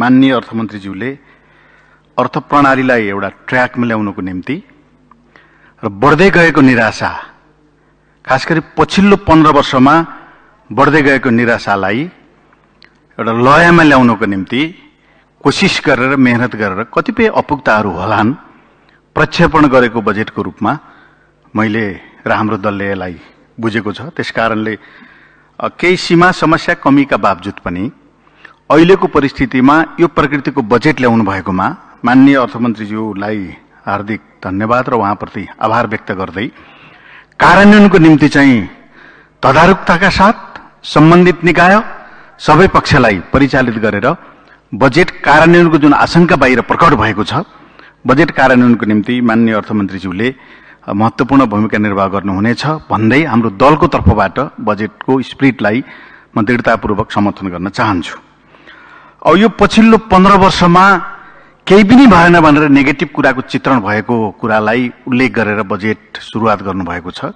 माननीय अर्थमन्त्रीज्यूले अर्थ प्रणालीलाई एउटा ट्र्याकमा ल्याउनको निम्ति र बढ्दै गएको निराशा खास गरी पछिल्लो पन्ध्र वर्षमा बढ्दै गएको निराशालाई एउटा लयमा ल्याउनको निम्ति कोसिस गरेर मेहनत गरेर कतिपय अपुगताहरू होलान् प्रक्षेपण गरेको बजेटको रूपमा मैले र हाम्रो दलले यसलाई बुझेको छ। त्यस कारणले केही सीमा समस्या कमीका बावजुद पनि अहिलेको परिस्थितिमा यो प्रकृतिको बजेट ल्याउनु भएकोमा माननीय अर्थमन्त्रीज्यूलाई हार्दिक धन्यवाद र उहाँप्रति आभार व्यक्त गर्दै कार्यान्वयनको निम्ति चाहिँ तदारुकताका साथ सम्बन्धित निकाय, सबै पक्षलाई परिचालित गरेर बजेट कार्यान्वयनको जुन आशंका बाहिर प्रकट भएको छ, बजेट कार्यान्वयनको निम्ति माननीय अर्थमन्त्रीज्यूले महत्त्वपूर्ण भूमिका निर्वाह गर्नुहुनेछ भन्दै हाम्रो दलको तर्फबाट बजेटको स्पिरिटलाई म दृढतापूर्वक समर्थन गर्न चाहन्छु। अब यो पछिल्लो पन्ध्र वर्षमा केही पनि भएन भनेर नेगेटिभ कुराको चित्रण भएको कुरालाई उल्लेख गरेर बजेट सुरुवात गर्नुभएको छ।